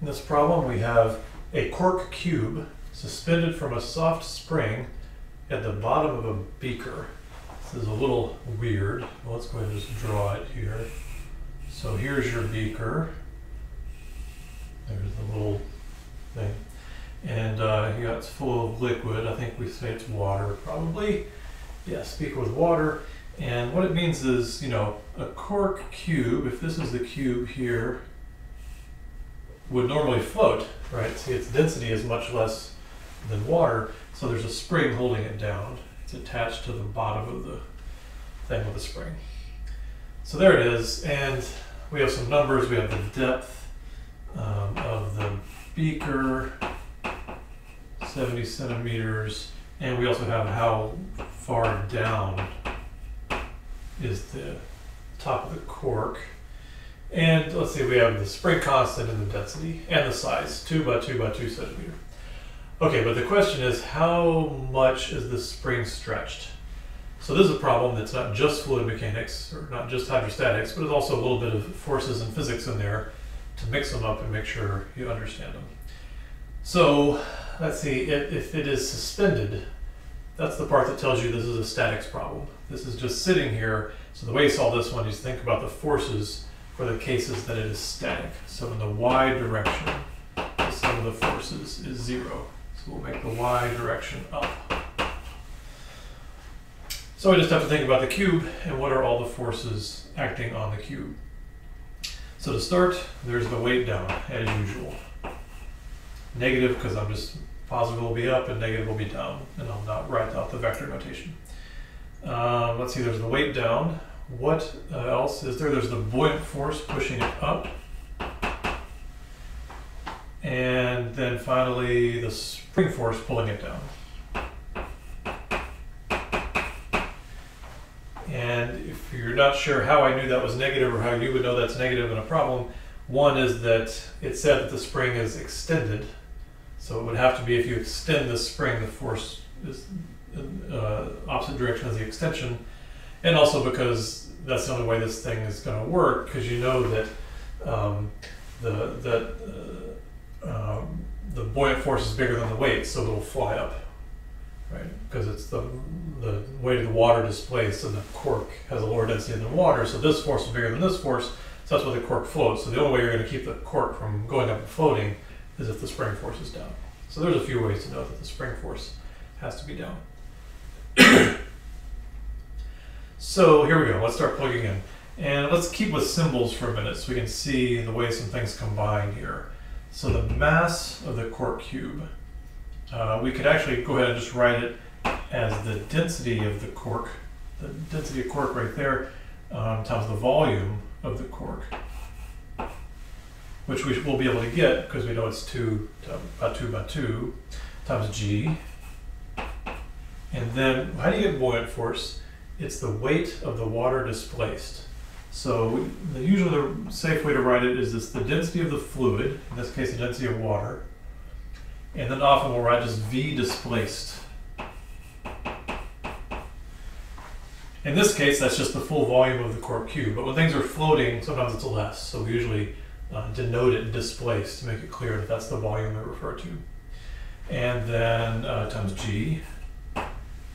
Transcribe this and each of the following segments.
In this problem, we have a cork cube suspended from a soft spring at the bottom of a beaker. This is a little weird. Well, let's go ahead and just draw it here. So here's your beaker. There's the little thing. And uh, got it's full of liquid. I think we say it's water, probably. Yes, beaker with water. And what it means is, you know, a cork cube, if this is the cube here, would normally float, right? See, its density is much less than water, so there's a spring holding it down. It's attached to the bottom of the thing with a spring. So there it is, and we have some numbers. We have the depth um, of the beaker, 70 centimeters, and we also have how far down is the top of the cork. And let's see, we have the spring constant and the density and the size, two by two by two centimeter. Okay, but the question is how much is the spring stretched? So this is a problem that's not just fluid mechanics or not just hydrostatics, but it's also a little bit of forces and physics in there to mix them up and make sure you understand them. So let's see, if, if it is suspended, that's the part that tells you this is a statics problem. This is just sitting here. So the way you solve this one is think about the forces for the cases that it is static. So in the y direction, the sum of the forces is zero. So we'll make the y direction up. So I just have to think about the cube and what are all the forces acting on the cube. So to start, there's the weight down, as usual. Negative because I'm just positive will be up and negative will be down, and I'll not write out the vector notation. Uh, let's see, there's the weight down. What uh, else is there? There's the buoyant force pushing it up. And then finally, the spring force pulling it down. And if you're not sure how I knew that was negative or how you would know that's negative in a problem, one is that it said that the spring is extended. So it would have to be if you extend the spring, the force is uh, opposite direction as the extension. And also because that's the only way this thing is going to work, because you know that um, the, that, uh, um, the buoyant force is bigger than the weight, so it'll fly up right? Because it's the, the weight of the water displaced and the cork has a lower density than the water, so this force is bigger than this force, so that's why the cork floats. So the only way you're going to keep the cork from going up and floating is if the spring force is down. So there's a few ways to know that the spring force has to be down. So here we go, let's start plugging in. And let's keep with symbols for a minute so we can see the way some things combine here. So the mass of the cork cube uh, we could actually go ahead and just write it as the density of the cork, the density of cork right there, um, times the volume of the cork, which we will be able to get because we know it's 2 by 2 by 2 times g. And then how do you get buoyant force? It's the weight of the water displaced. So the, usually the safe way to write it is this the density of the fluid, in this case the density of water, and then often we'll write just V displaced. In this case, that's just the full volume of the cork cube. But when things are floating, sometimes it's less. So we usually uh, denote it displaced to make it clear that that's the volume we refer to. And then uh, times G.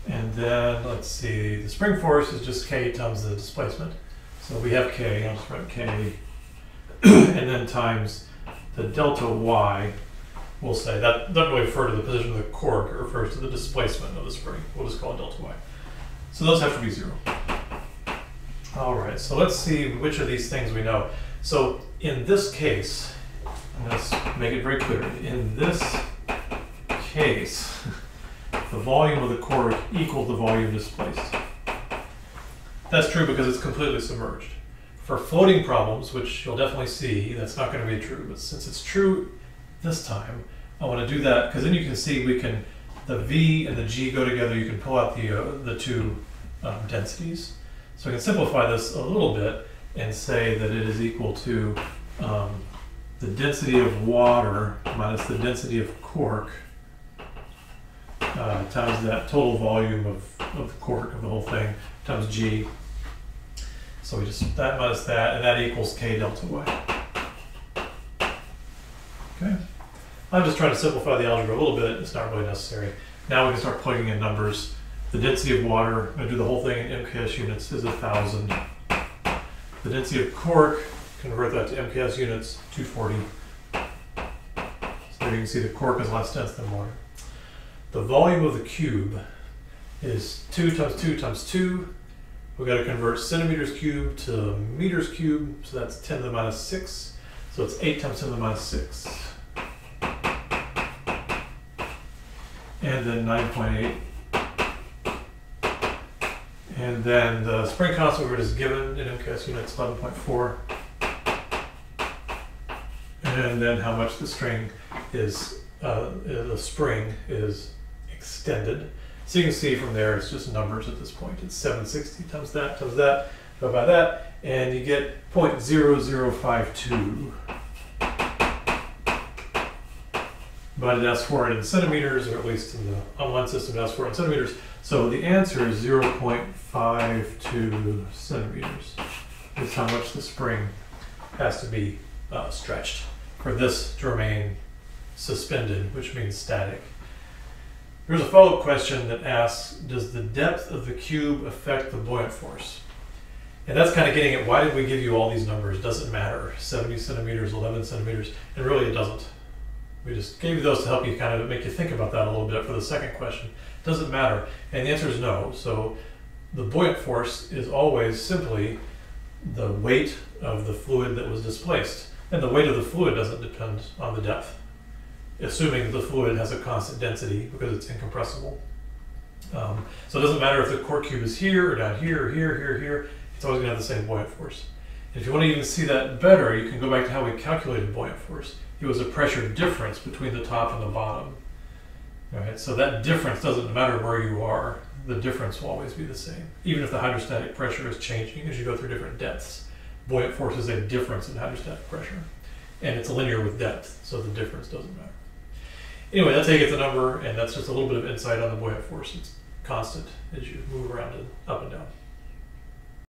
And then let's see, the spring force is just K times the displacement. So we have K, I'll just write K. and then times the delta Y, we'll say. That doesn't really refer to the position of the cork, it refers to the displacement of the spring. We'll just call it delta y. So those have to be zero. All right, so let's see which of these things we know. So in this case, let's make it very clear. In this case, the volume of the cork equals the volume displaced. That's true because it's completely submerged. For floating problems, which you'll definitely see, that's not going to be true. But since it's true this time, I want to do that because then you can see we can, the V and the G go together, you can pull out the, uh, the two um, densities. So I can simplify this a little bit and say that it is equal to um, the density of water minus the density of cork uh, times that total volume of, of the cork of the whole thing times G. So we just, that minus that, and that equals K delta Y. Okay. I'm just trying to simplify the algebra a little bit. It's not really necessary. Now we can start plugging in numbers. The density of water, I'm gonna do the whole thing in MKS units, is a thousand. The density of cork, convert that to MKS units, 240. So you can see the cork is less dense than water. The volume of the cube is 2 times 2 times 2. We've got to convert centimeters cubed to meters cubed, so that's 10 to the minus 6. So it's 8 times 10 to the minus 6. And then 9.8. And then the spring constant word is given in MKS units 11.4. And then how much the string is, uh, the spring is extended. So you can see from there, it's just numbers at this point. It's 760 times that times that, go by that, and you get 0.0052. But it asks for it in centimeters, or at least in the online system, it asks for it in centimeters. So the answer is 0.52 centimeters. Is how much the spring has to be uh, stretched for this to remain suspended, which means static. There's a follow-up question that asks, does the depth of the cube affect the buoyant force? And that's kind of getting at why did we give you all these numbers? Does it matter? 70 centimeters, 11 centimeters, and really it doesn't. We just gave you those to help you kind of make you think about that a little bit for the second question. Does it matter? And the answer is no. So the buoyant force is always simply the weight of the fluid that was displaced. And the weight of the fluid doesn't depend on the depth assuming the fluid has a constant density because it's incompressible. Um, so it doesn't matter if the cork cube is here or down here or here, here, here, it's always going to have the same buoyant force. And if you want to even see that better, you can go back to how we calculated buoyant force. It was a pressure difference between the top and the bottom. Right? So that difference doesn't matter where you are, the difference will always be the same. Even if the hydrostatic pressure is changing as you go through different depths. Buoyant force is a difference in hydrostatic pressure. And it's linear with depth, so the difference doesn't matter. Anyway, that's how you get the number, and that's just a little bit of insight on the buoyant force. It's constant as you move around and up and down.